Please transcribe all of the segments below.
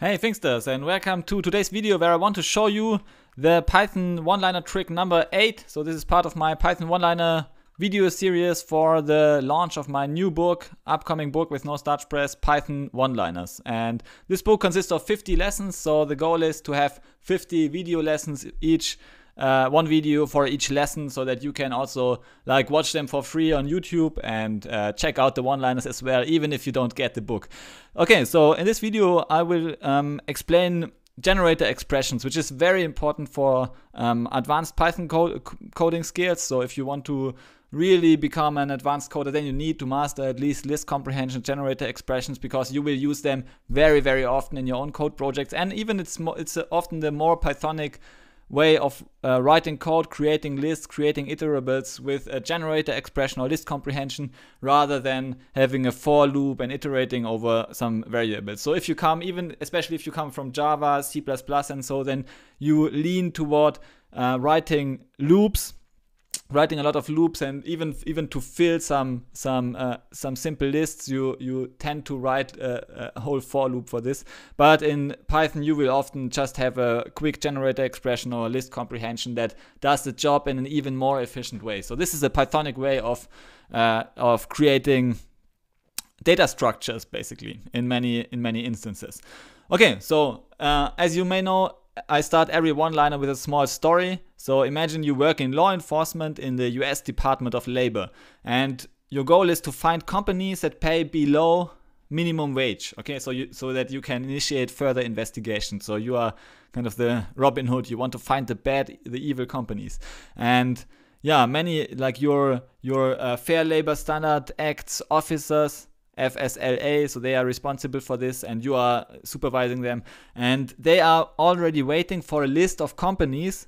Hey Finxters and welcome to today's video where I want to show you the Python one-liner trick number 8. So this is part of my Python one-liner video series for the launch of my new book, upcoming book with no starch press, Python one-liners. And this book consists of 50 lessons, so the goal is to have 50 video lessons each uh, one video for each lesson so that you can also like watch them for free on YouTube and uh, check out the one-liners as well, even if you don't get the book. Okay, so in this video I will um, explain generator expressions, which is very important for um, advanced Python co coding skills. So if you want to really become an advanced coder, then you need to master at least list comprehension generator expressions because you will use them very, very often in your own code projects. And even it's it's often the more Pythonic way of uh, writing code, creating lists, creating iterables with a generator expression or list comprehension rather than having a for loop and iterating over some variables. So if you come, even especially if you come from Java, C++, and so, then you lean toward uh, writing loops writing a lot of loops and even even to fill some some uh, some simple lists you you tend to write a, a, whole for loop for this. But in python you will often just have a quick generator expression or a list comprehension that does the job in an even more efficient way. So this is a pythonic way of uh, of creating data structures basically in many in many instances. Okay so uh, as you may know I start every one-liner with a small story. So imagine you work in law enforcement in the US Department of Labor and your goal is to find companies that pay below minimum wage. Okay, so you so that you can initiate further investigation. So you are kind of the Robin Hood. You want to find the bad, the evil companies, and yeah, many like your your uh, Fair Labor Standard Acts officers FSLA, so they are responsible for this and you are supervising them. And they are already waiting for a list of companies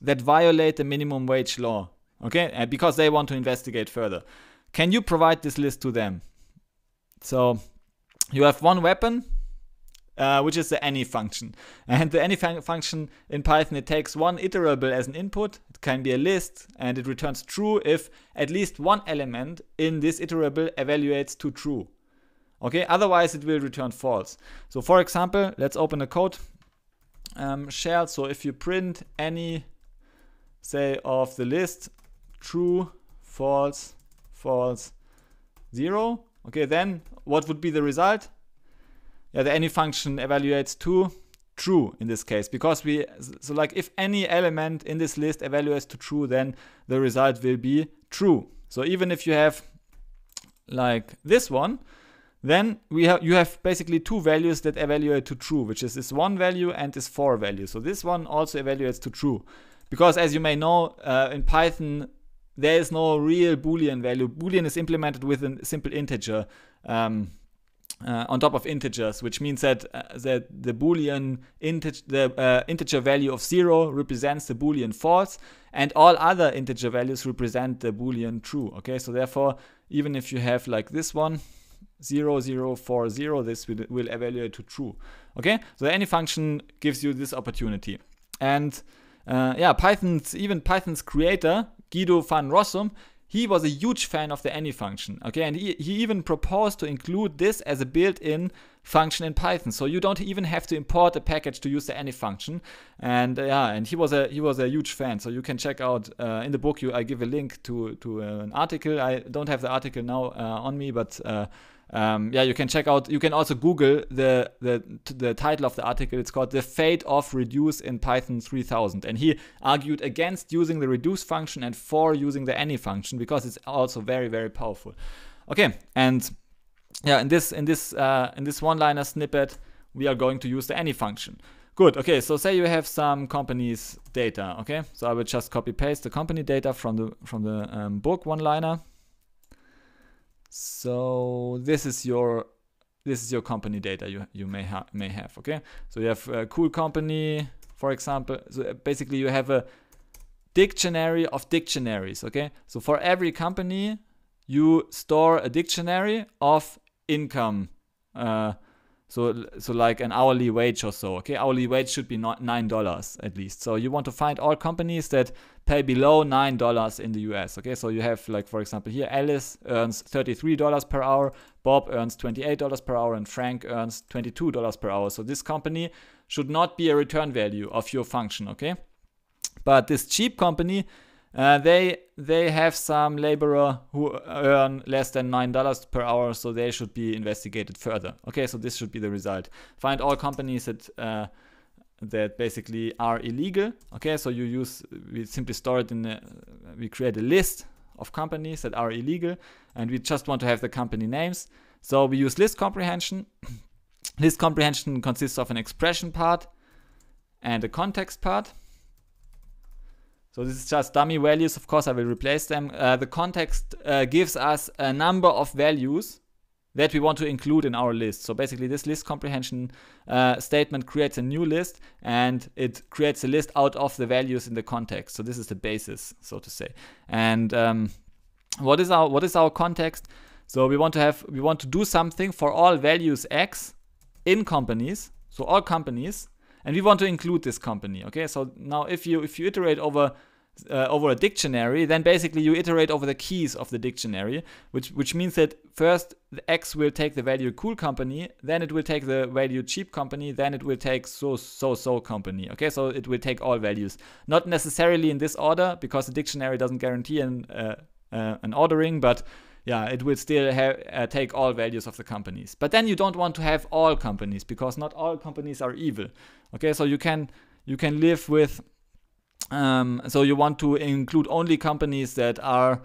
that violate the minimum wage law, okay? Because they want to investigate further. Can you provide this list to them? So you have one weapon uh, which is the any function. And the any fun function in Python, it takes one iterable as an input. Can be a list and it returns true if at least one element in this iterable evaluates to true. Okay, otherwise it will return false. So for example, let's open a code um, shell. So if you print any, say, of the list, true, false, false, zero, okay, then what would be the result? yeah, the any function evaluates to true in this case because we so like if any element in this list evaluates to true then the result will be true. So even if you have like this one then we have you have basically two values that evaluate to true which is this one value and this four value. So this one also evaluates to true. Because as you may know uh, in python there is no real boolean value. Boolean is implemented with a simple integer um, uh, on top of integers, which means that uh, that the boolean integer the uh, integer value of zero represents the boolean false, and all other integer values represent the boolean true. Okay, so therefore, even if you have like this one, zero zero four zero, this will, will evaluate to true. Okay, so any function gives you this opportunity, and uh, yeah, Python's even Python's creator Guido van Rossum he was a huge fan of the any function. Okay, and he, he even proposed to include this as a built-in function in Python. So you don't even have to import a package to use the any function. And uh, yeah, and he was a he was a huge fan. So you can check out uh, in the book. You I give a link to to uh, an article. I don't have the article now uh, on me, but uh, um, yeah, you can check out. You can also Google the the the title of the article. It's called "The Fate of Reduce in Python 3000," and he argued against using the reduce function and for using the any function because it's also very very powerful. Okay, and yeah, in this in this uh, in this one-liner snippet, we are going to use the any function. Good. Okay, so say you have some company's data. Okay, so I will just copy paste the company data from the from the um, book one-liner so this is your this is your company data you you may have may have. Okay, so you have a cool company, for example. So uh, basically, you have a dictionary of dictionaries. Okay, so for every company, you store a dictionary of income. Uh, So, so like an hourly wage or so. Okay, hourly wage should be nine dollars at least. So you want to find all companies that pay below nine dollars in the U.S. Okay, so you have like for example here Alice earns thirty-three dollars per hour, Bob earns twenty-eight dollars per hour, and Frank earns twenty-two dollars per hour. So this company should not be a return value of your function. Okay, but this cheap company uh, they they have some laborer who earn less than nine dollars per hour, so they should be investigated further. Okay, so this should be the result. Find all companies that uh, that basically are illegal. Okay, so you use we simply store it in a, we create a list of companies that are illegal, and we just want to have the company names. So we use list comprehension. list comprehension consists of an expression part and a context part. So this is just dummy values. Of course, I will replace them. Uh, the context uh, gives us a number of values that we want to include in our list. So basically, this list comprehension uh, statement creates a new list and it creates a list out of the values in the context. So this is the basis, so to say. And um, what is our what is our context? So we want to have we want to do something for all values x in companies. So all companies and we want to include this company okay? So now if you if you iterate over uh, over a dictionary then basically you iterate over the keys of the dictionary which which means that first the x will take the value cool company then it will take the value cheap company then it will take so so so company okay? So it will take all values. Not necessarily in this order because the dictionary doesn't guarantee an uh, uh, an ordering but yeah, it will still uh, take all values of the companies. But then you don't want to have all companies because not all companies are evil. Okay, so you can you can live with. Um, so you want to include only companies that are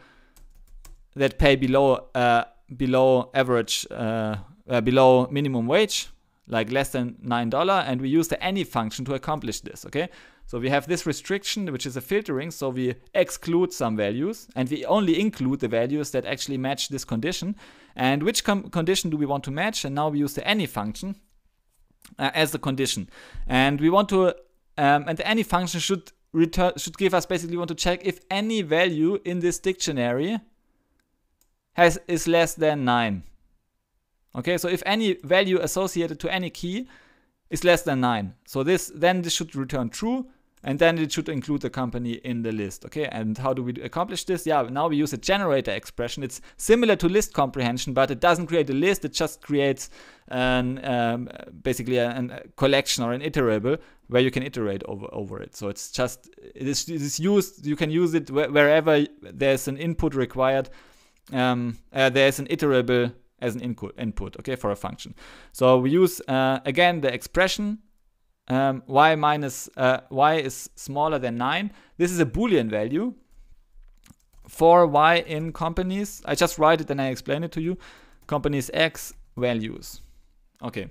that pay below uh, below average uh, uh below minimum wage, like less than nine dollar, and we use the any function to accomplish this. Okay, so we have this restriction, which is a filtering. So we exclude some values and we only include the values that actually match this condition. And which condition do we want to match? And now we use the any function uh, as the condition. And we want to, um, and the any function should return, should give us basically want to check if any value in this dictionary has is less than 9. Okay, so if any value associated to any key is less than 9. So this then this should return true and then it should include the company in the list. Okay, and how do we accomplish this? Yeah, now we use a generator expression. It's similar to list comprehension, but it doesn't create a list. It just creates an um, basically a, a, collection or an iterable where you can iterate over over it. So it's just it is, it is used. You can use it wh wherever there's an input required. Um, uh, there's an iterable as an input, input okay, for a function. So we use, uh, again, the expression um, y minus uh, y is smaller than 9. This is a boolean value for y in companies. I just write it and I explain it to you. Companies x values. Okay.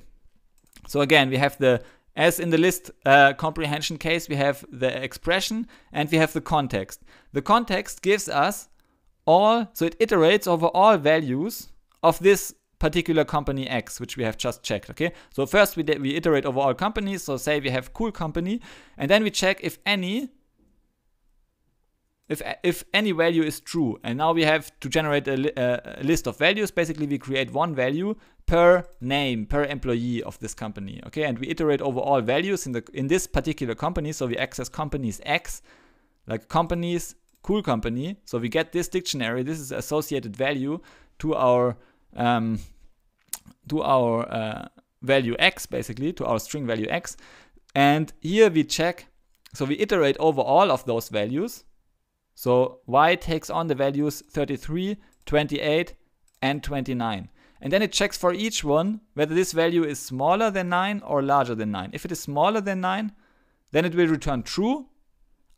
So again, we have the, as in the list uh, comprehension case, we have the expression and we have the context. The context gives us all, so it iterates over all values of this particular company X, which we have just checked, okay? So first we, we iterate over all companies, so say we have cool company, and then we check if any if, if any value is true. And now we have to generate a, li a list of values. Basically, we create one value per name, per employee of this company, okay? And we iterate over all values in, the, in this particular company, so we access companies X, like companies, cool company. So we get this dictionary, this is associated value to our um, to our uh, value x, basically, to our string value x. And here we check, so we iterate over all of those values. So y takes on the values 33, 28, and 29. And then it checks for each one whether this value is smaller than 9 or larger than 9. If it is smaller than 9, then it will return true.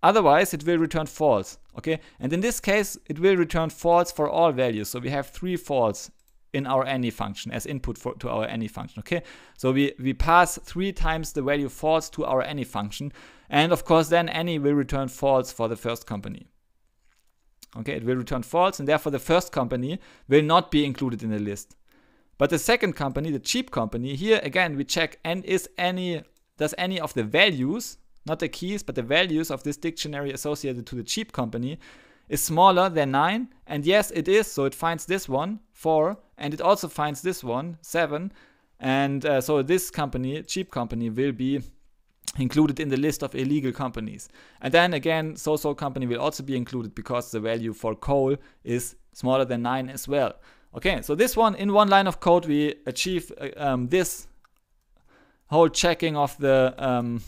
Otherwise, it will return false. Okay, and in this case, it will return false for all values. So we have three false in our any function as input for, to our any function. Okay, so we, we pass three times the value false to our any function. And of course, then any will return false for the first company. Okay, it will return false, and therefore the first company will not be included in the list. But the second company, the cheap company, here again we check and is any does any of the values, not the keys, but the values of this dictionary associated to the cheap company is smaller than 9 and yes it is so it finds this one 4 and it also finds this one 7 And uh, so this company, cheap company, will be included in the list of illegal companies. And then again, so-so company will also be included because the value for coal is smaller than 9 as well. Okay, so this one, in one line of code, we achieve uh, um, this whole checking of the um,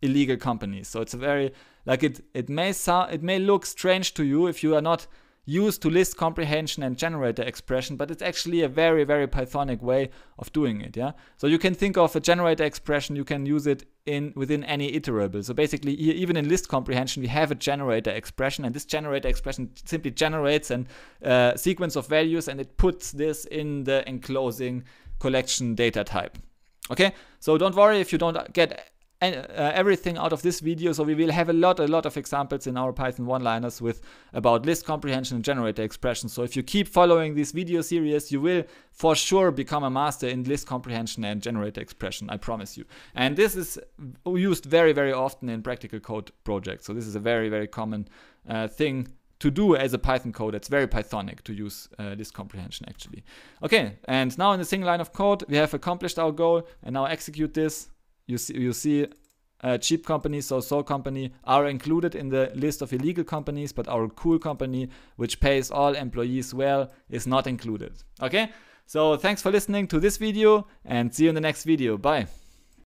illegal companies. So it's a very, like it, it may sound, it may look strange to you if you are not used to list comprehension and generator expression, but it's actually a very, very Pythonic way of doing it. Yeah. So you can think of a generator expression, you can use it in within any iterable. So basically, even in list comprehension, we have a generator expression, and this generator expression simply generates a uh, sequence of values, and it puts this in the enclosing collection data type. Okay, so don't worry if you don't get everything out of this video. So we will have a lot, a lot of examples in our Python one-liners with about list comprehension and generator expressions. So if you keep following this video series, you will for sure become a master in list comprehension and generator expression. I promise you. And this is used very, very often in practical code projects. So this is a very, very common uh, thing to do as a Python code. It's very Pythonic to use uh, list comprehension actually. Okay, and now in the single line of code, we have accomplished our goal and now execute this you see, you see cheap companies, so so company, are included in the list of illegal companies, but our cool company, which pays all employees well, is not included. Okay, so thanks for listening to this video and see you in the next video. Bye.